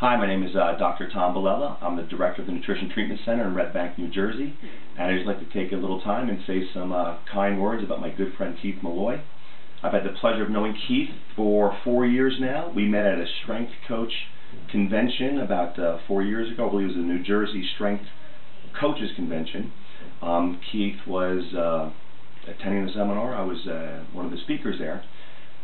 Hi, my name is uh, Dr. Tom Bilella. I'm the director of the Nutrition Treatment Center in Red Bank, New Jersey. And I'd just like to take a little time and say some uh, kind words about my good friend Keith Molloy. I've had the pleasure of knowing Keith for four years now. We met at a strength coach convention about uh, four years ago. I believe it was the New Jersey Strength Coaches Convention. Um, Keith was uh, attending the seminar. I was uh, one of the speakers there.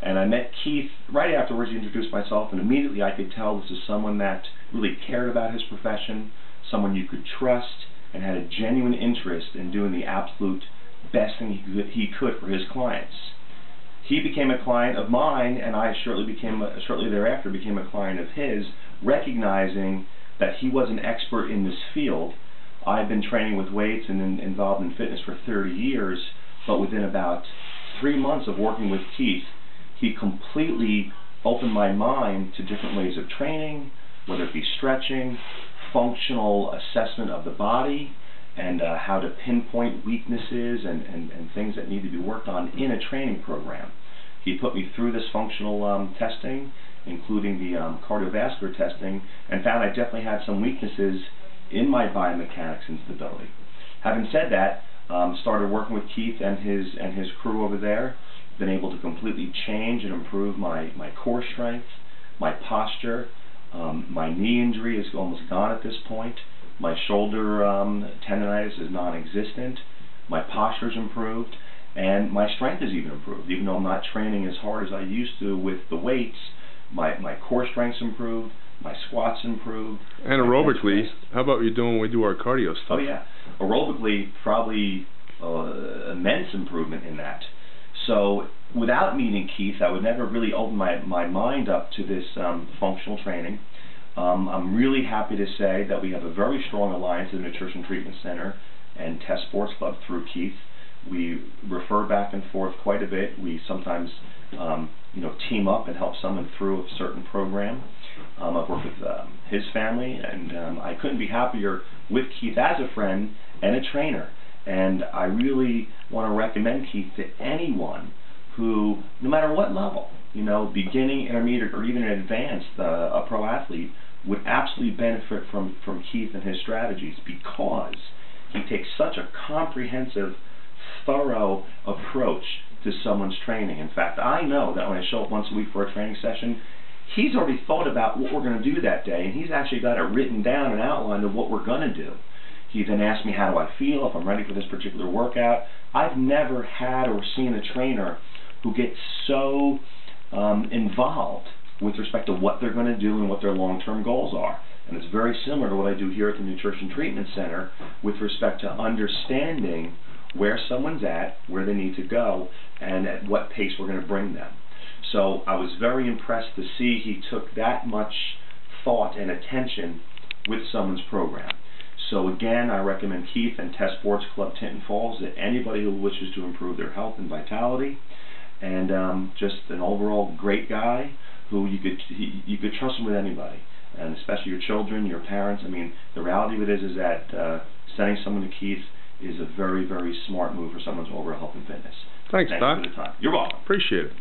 And I met Keith right afterwards. He introduced myself, and immediately I could tell this is someone that really cared about his profession, someone you could trust, and had a genuine interest in doing the absolute best thing he could, for his clients. He became a client of mine, and I shortly became a, shortly thereafter became a client of his, recognizing that he was an expert in this field. I've been training with weights and in, involved in fitness for 30 years, but within about three months of working with Keith, he completely opened my mind to different ways of training, whether it be stretching, functional assessment of the body, and uh, how to pinpoint weaknesses and, and, and things that need to be worked on in a training program. He put me through this functional um, testing, including the um, cardiovascular testing, and found I definitely had some weaknesses in my biomechanics and stability. Having said that, um, started working with Keith and his and his crew over there, been able to completely change and improve my, my core strength, my posture. Um, my knee injury is almost gone at this point. My shoulder um, tendonitis is non-existent. My posture's improved, and my strength is even improved. Even though I'm not training as hard as I used to with the weights, my, my core strength's improved, my squats improved. And aerobically, how about you doing when we do our cardio stuff? Oh yeah, aerobically probably uh, immense improvement in that. So without meeting Keith, I would never really open my, my mind up to this um, functional training. Um, I'm really happy to say that we have a very strong alliance at the Nutrition Treatment Center and Test Sports Club through Keith. We refer back and forth quite a bit. We sometimes, um, you know, team up and help someone through a certain program. Um, I've worked with um, his family, and um, I couldn't be happier with Keith as a friend and a trainer. And I really want to recommend Keith to anyone who, no matter what level, you know, beginning, intermediate, or even an advanced, uh, a pro athlete, would absolutely benefit from, from Keith and his strategies because he takes such a comprehensive, thorough approach to someone's training. In fact, I know that when I show up once a week for a training session, he's already thought about what we're going to do that day, and he's actually got it written down and outlined of what we're going to do. He then asked me how do I feel, if I'm ready for this particular workout. I've never had or seen a trainer who gets so um, involved with respect to what they're going to do and what their long-term goals are. And it's very similar to what I do here at the Nutrition Treatment Center with respect to understanding where someone's at, where they need to go, and at what pace we're going to bring them. So I was very impressed to see he took that much thought and attention with someone's program. So again, I recommend Keith and Test Sports Club Tinton Falls to anybody who wishes to improve their health and vitality, and um, just an overall great guy who you could he, you could trust him with anybody, and especially your children, your parents. I mean, the reality of it is is that uh, sending someone to Keith is a very very smart move for someone's overall health and fitness. Thanks, Thank Doc. You for the time. You're welcome. Appreciate it.